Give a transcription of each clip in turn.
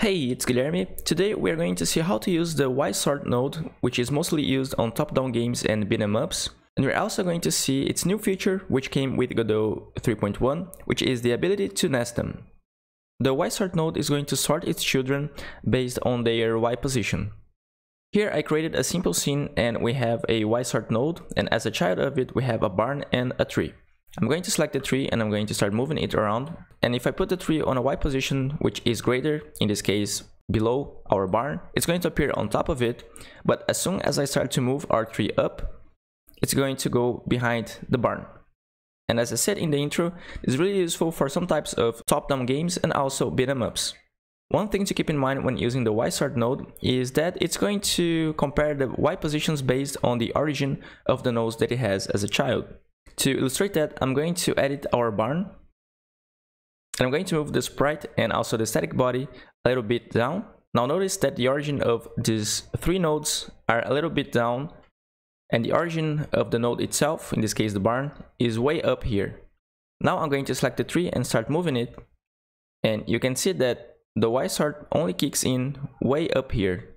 Hey, it's Guilherme. Today we are going to see how to use the YSort node, which is mostly used on top-down games and beat'em ups. And we're also going to see its new feature, which came with Godot 3.1, which is the ability to nest them. The YSort node is going to sort its children based on their Y position. Here I created a simple scene and we have a YSort node, and as a child of it we have a barn and a tree. I'm going to select the tree and I'm going to start moving it around. And if I put the tree on a Y position, which is greater, in this case below our barn, it's going to appear on top of it. But as soon as I start to move our tree up, it's going to go behind the barn. And as I said in the intro, it's really useful for some types of top-down games and also beat 'em ups. One thing to keep in mind when using the YSort node is that it's going to compare the Y positions based on the origin of the nodes that it has as a child. To illustrate that, I'm going to edit our barn. And I'm going to move the sprite and also the static body a little bit down. Now notice that the origin of these three nodes are a little bit down and the origin of the node itself, in this case the barn, is way up here. Now I'm going to select the tree and start moving it and you can see that the YSort only kicks in way up here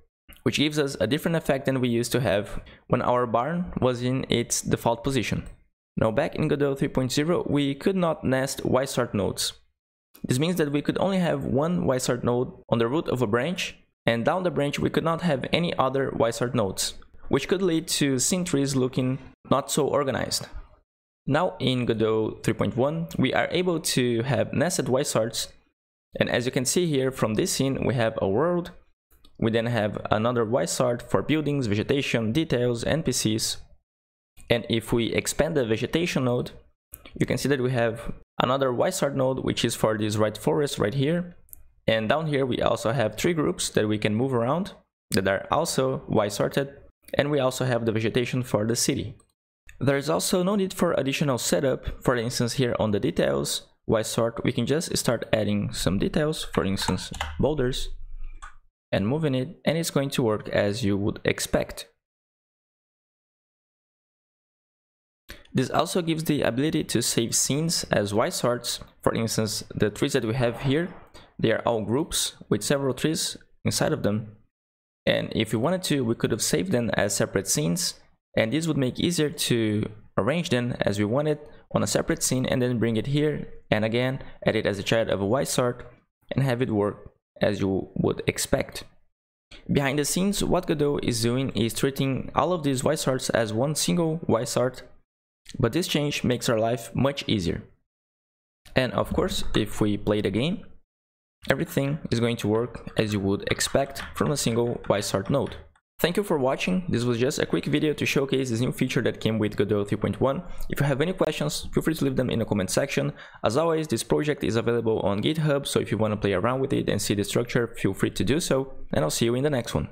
which gives us a different effect than we used to have when our barn was in its default position. Now back in Godot 3.0, we could not nest YSort nodes. This means that we could only have one YSort node on the root of a branch, and down the branch we could not have any other YSort nodes, which could lead to scene trees looking not so organized. Now in Godot 3.1, we are able to have nested YSorts, and as you can see here from this scene, we have a world, we then have another YSort for buildings, vegetation, details, NPCs, and if we expand the vegetation node, you can see that we have another YSort node, which is for this right forest right here. And down here, we also have three groups that we can move around that are also Y-sorted. And we also have the vegetation for the city. There is also no need for additional setup. For instance, here on the details, YSort, we can just start adding some details, for instance, boulders, and moving it, and it's going to work as you would expect. This also gives the ability to save scenes as YSorts. For instance, the trees that we have here, they are all groups with several trees inside of them. And if we wanted to, we could have saved them as separate scenes. And this would make easier to arrange them as we wanted on a separate scene and then bring it here and again add it as a child of a YSort and have it work as you would expect. Behind the scenes, what Godot is doing is treating all of these YSorts as one single YSort but this change makes our life much easier. And of course, if we play the game, everything is going to work as you would expect from a single YSort node. Thank you for watching, this was just a quick video to showcase this new feature that came with Godot 3.1. If you have any questions, feel free to leave them in the comment section. As always, this project is available on GitHub, so if you want to play around with it and see the structure, feel free to do so, and I'll see you in the next one.